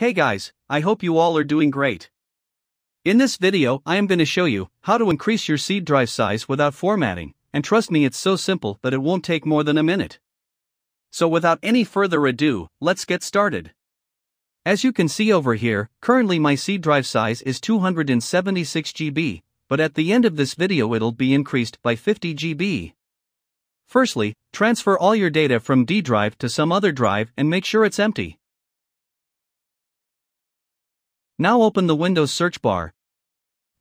Hey guys, I hope you all are doing great. In this video, I am going to show you how to increase your C drive size without formatting, and trust me, it's so simple that it won't take more than a minute. So, without any further ado, let's get started. As you can see over here, currently my C drive size is 276 GB, but at the end of this video it'll be increased by 50 GB. Firstly, transfer all your data from D drive to some other drive and make sure it's empty. Now open the Windows search bar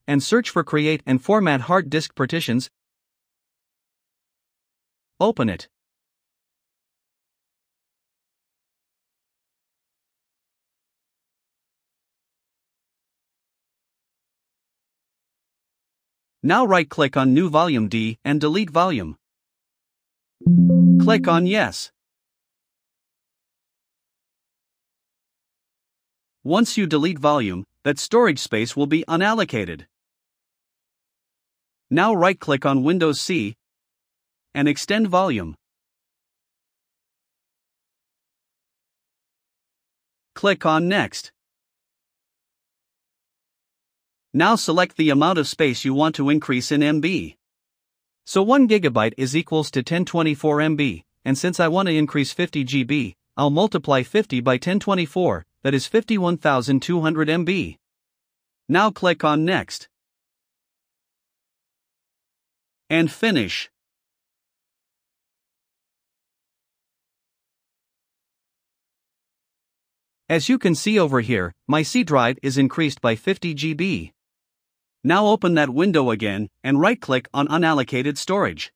and search for Create and Format Hard Disk Partitions. Open it. Now right click on New Volume D and delete volume. Click on Yes. Once you delete volume, that storage space will be unallocated. Now right click on Windows C and extend volume. Click on Next. Now select the amount of space you want to increase in MB. So 1 GB is equals to 1024 MB, and since I want to increase 50 GB, I'll multiply 50 by 1024, that is 51,200 MB. Now click on Next. And finish. As you can see over here, my C drive is increased by 50 GB. Now open that window again and right click on Unallocated Storage.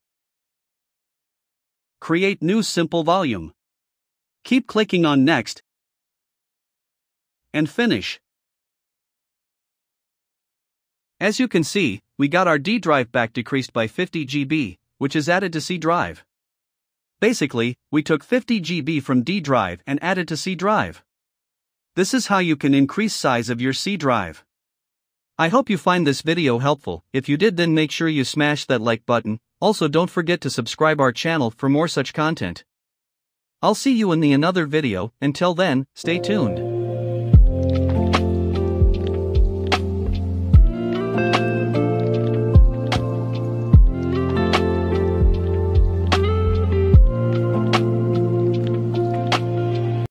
Create new simple volume. Keep clicking on Next and finish. As you can see, we got our D drive back decreased by 50 GB, which is added to C drive. Basically, we took 50 GB from D drive and added to C drive. This is how you can increase size of your C drive. I hope you find this video helpful. If you did, then make sure you smash that like button. Also, don't forget to subscribe our channel for more such content. I'll see you in the another video. Until then, stay tuned.